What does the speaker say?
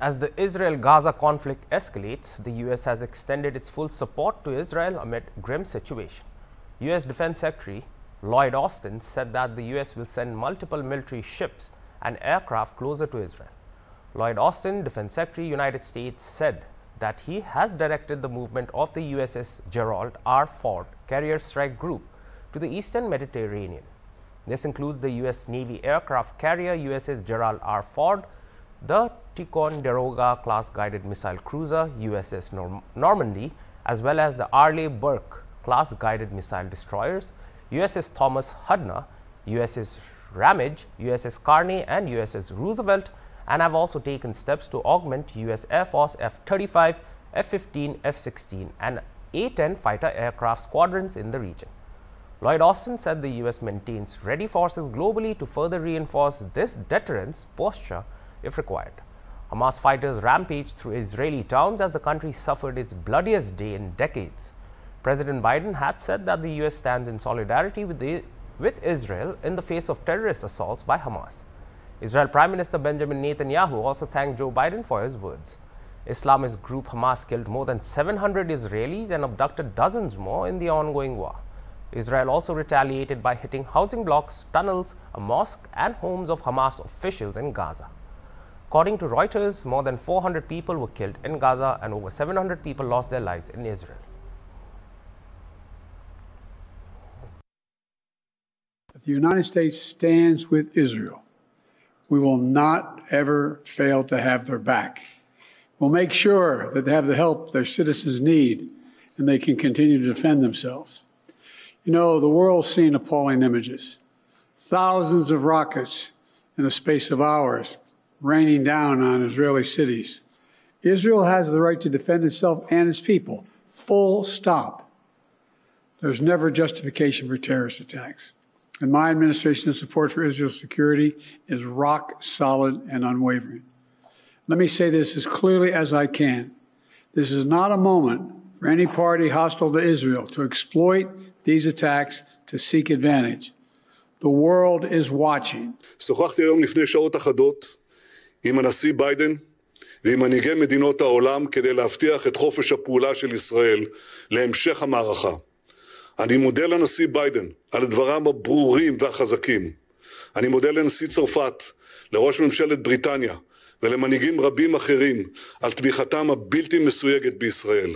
As the Israel Gaza conflict escalates, the U.S. has extended its full support to Israel amid grim situation. U.S. Defense Secretary Lloyd Austin said that the U.S. will send multiple military ships and aircraft closer to Israel. Lloyd Austin, Defense Secretary, United States, said that he has directed the movement of the USS Gerald R. Ford carrier strike group to the eastern Mediterranean. This includes the U.S. Navy aircraft carrier USS Gerald R. Ford, the Ticonderoga class guided missile cruiser USS Norm Normandy, as well as the Arleigh Burke class guided missile destroyers USS Thomas Hudner, USS Ramage, USS Carney, and USS Roosevelt, and have also taken steps to augment US Air Force F 35, F 15, F 16, and A 10 fighter aircraft squadrons in the region. Lloyd Austin said the US maintains ready forces globally to further reinforce this deterrence posture if required. Hamas fighters rampaged through Israeli towns as the country suffered its bloodiest day in decades. President Biden had said that the US stands in solidarity with, the, with Israel in the face of terrorist assaults by Hamas. Israel Prime Minister Benjamin Netanyahu also thanked Joe Biden for his words. Islamist group Hamas killed more than 700 Israelis and abducted dozens more in the ongoing war. Israel also retaliated by hitting housing blocks, tunnels, a mosque, and homes of Hamas officials in Gaza. According to Reuters, more than 400 people were killed in Gaza and over 700 people lost their lives in Israel. The United States stands with Israel. We will not ever fail to have their back. We'll make sure that they have the help their citizens need and they can continue to defend themselves. You know, the world's seen appalling images. Thousands of rockets in the space of hours raining down on Israeli cities. Israel has the right to defend itself and its people. Full stop. There's never justification for terrorist attacks. And my administration's support for Israel's security is rock solid and unwavering. Let me say this as clearly as I can. This is not a moment for any party hostile to Israel to exploit these attacks to seek advantage. The world is watching. שוחחתי היום לפני שעות אחדות עם הנשיא ביידן ועם מנהיגי מדינות העולם כדי להבטיח את חופש הפעולה של ישראל להמשך המערכה. אני מודה לנשיא ביידן על דבריו הברורים והחזקים. אני מודה לנשיא צרפת, לראש ממשלת בריטניה ולמנהיגים רבים אחרים על תמיכתם הבלתי מסויגת בישראל.